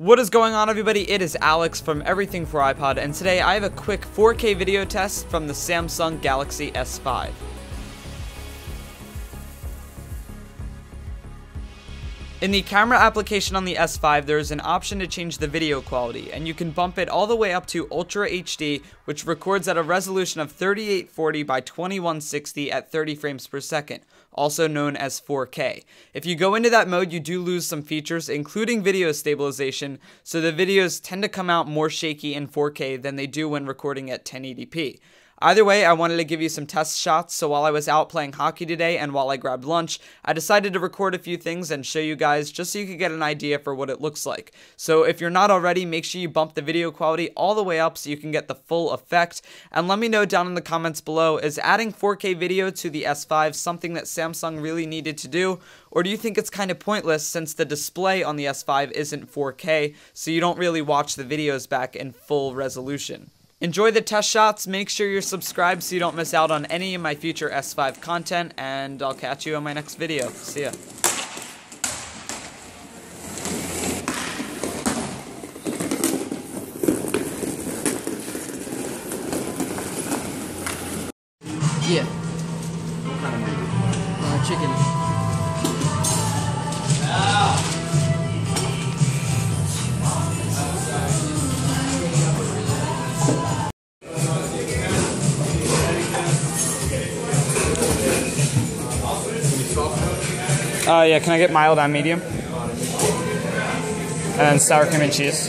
What is going on everybody? It is Alex from Everything for iPod and today I have a quick 4K video test from the Samsung Galaxy S5. In the camera application on the S5, there is an option to change the video quality, and you can bump it all the way up to Ultra HD, which records at a resolution of 3840 by 2160 at 30 frames per second, also known as 4K. If you go into that mode, you do lose some features, including video stabilization, so the videos tend to come out more shaky in 4K than they do when recording at 1080p. Either way, I wanted to give you some test shots, so while I was out playing hockey today and while I grabbed lunch, I decided to record a few things and show you guys just so you could get an idea for what it looks like. So if you're not already, make sure you bump the video quality all the way up so you can get the full effect, and let me know down in the comments below, is adding 4K video to the S5 something that Samsung really needed to do, or do you think it's kind of pointless since the display on the S5 isn't 4K, so you don't really watch the videos back in full resolution? Enjoy the test shots, make sure you're subscribed so you don't miss out on any of my future S5 content, and I'll catch you in my next video. See ya. Yeah. What kind of movie? Uh, chicken. Uh, yeah, can I get mild on medium? And sour cream and cheese.